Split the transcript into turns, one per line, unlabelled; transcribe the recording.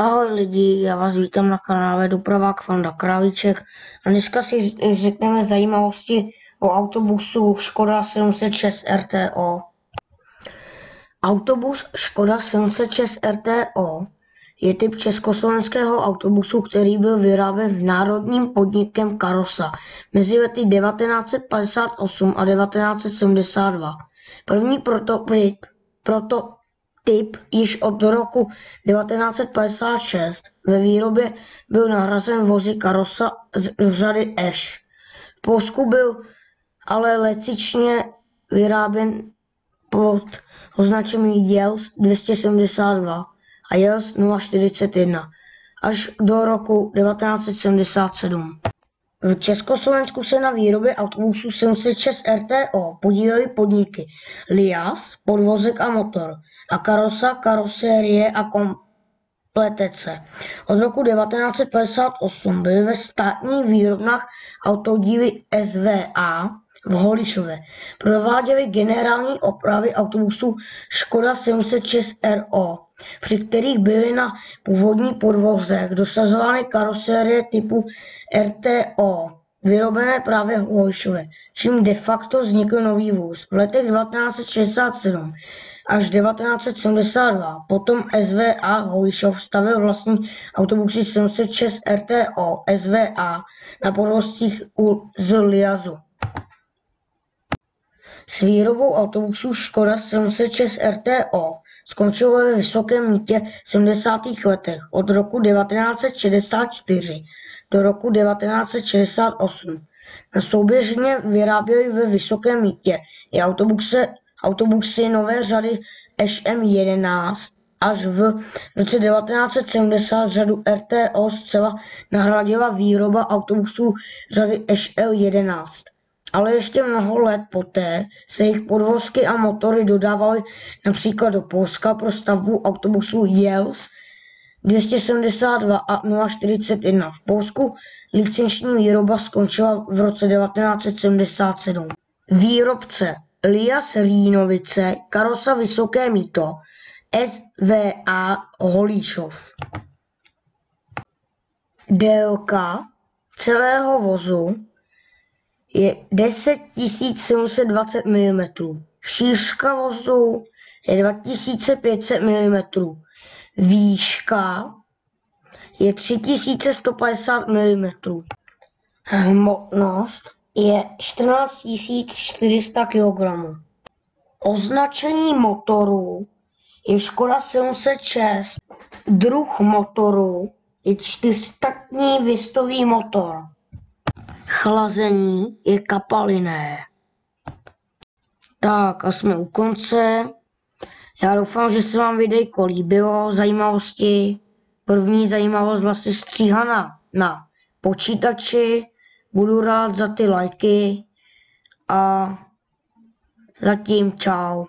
Ahoj lidi, já vás vítám na kanále Dopravák Fanda Králiček a dneska si řekneme zajímavosti o autobusu Škoda 706 RTO. Autobus Škoda 706 RTO je typ československého autobusu, který byl vyráběn v národním podnikem Karosa mezi lety 1958 a 1972. První prototyp, proto, typ již od roku 1956 ve výrobě byl nahrazen vozy karosa z řady Ash. V Polsku byl ale lecičně vyráběn pod označením Jels 272 a Jels 041 až do roku 1977. V Československu se na výrobě autobusů 706 RTO podílely podniky Lias, podvozek a motor, a karosa, karosérie a kompletece. Od roku 1958 byly ve státních výrobnách autodíly SVA v Holišově. Prováděly generální opravy autobusů Škoda 706 RO, při kterých byly na původní podvozek dosazovány karosérie typu RTO, vyrobené právě v Holišově, čím de facto vznikl nový vůz. V letech 1967 až 1972 potom SVA Holišov stavil vlastní autobusy 706 RTO SVA na podvozcích z Liazu. S výrobou autobusů Škoda 706 RTO skončilo ve Vysokém mítě v 70. letech od roku 1964 do roku 1968. Na souběžně vyráběli ve Vysokém mítě i autobusy, autobusy nové řady HM11 až v roce 1970 řadu RTO zcela nahradila výroba autobusů řady HL11 ale ještě mnoho let poté se jejich podvozky a motory dodávaly například do Polska pro stavbu autobusů Jels 272 a 041. V Polsku licenční výroba skončila v roce 1977. Výrobce Lias Línovice, Karosa Vysoké Míto, SVA Holíšov. Délka celého vozu je 10 720 mm. Šířka vozu je 2500 mm. Výška je 3150 mm. Hmotnost je 14 400 kg. Označení motoru je Škoda 706. Druh motoru je čtyřtaktní vystový motor. Chlazení je kapaliné. Tak a jsme u konce. Já doufám, že se vám videjko líbilo, zajímavosti. První zajímavost vlastně stříhaná na počítači. Budu rád za ty lajky a zatím čau.